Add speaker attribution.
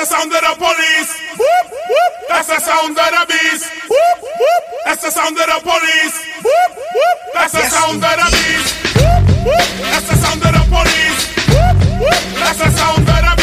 Speaker 1: That's the sound of the police. Whoop, whoop. That's the sound of the beast. Whoop, whoop. That's the sound of the police. Whoop, whoop. That's the sound of the beast.